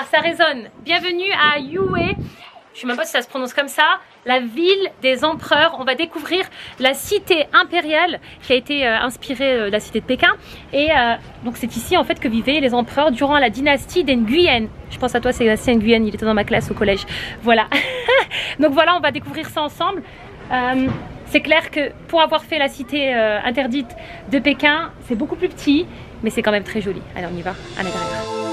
Waouh, ça résonne. Bienvenue à Yue. Je sais même pas si ça se prononce comme ça. La ville des empereurs. On va découvrir la cité impériale qui a été euh, inspirée euh, de la cité de Pékin. Et euh, donc c'est ici en fait que vivaient les empereurs durant la dynastie des Nguyen. Je pense à toi Sébastien Nguyen, il était dans ma classe au collège. Voilà. donc voilà, on va découvrir ça ensemble. C'est clair que pour avoir fait la cité interdite de Pékin, c'est beaucoup plus petit, mais c'est quand même très joli. Allez, on y va à l'intérieur.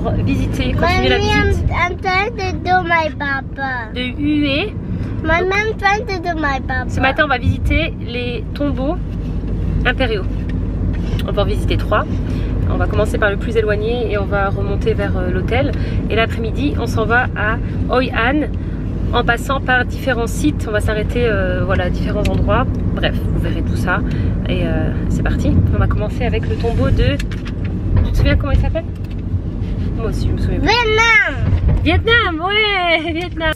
Pour visiter, continuer la visite I'm, trying to do my papa. de Hue. Mommy, I'm trying to do my papa. Ce matin, on va visiter les tombeaux impériaux. On va en visiter trois. On va commencer par le plus éloigné et on va remonter vers euh, l'hôtel. Et l'après-midi, on s'en va à Hoi An en passant par différents sites. On va s'arrêter euh, voilà, à différents endroits. Bref, vous verrez tout ça. Et euh, c'est parti. On va commencer avec le tombeau de. Tu te souviens comment il s'appelle? Moi aussi, je me souviens. Vietnam. Vietnam, ouais, Vietnam.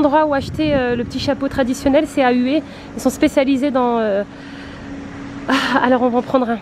Un endroit où acheter euh, le petit chapeau traditionnel, c'est à Hué. Ils sont spécialisés dans... euh, ah, alors on va en prendre un.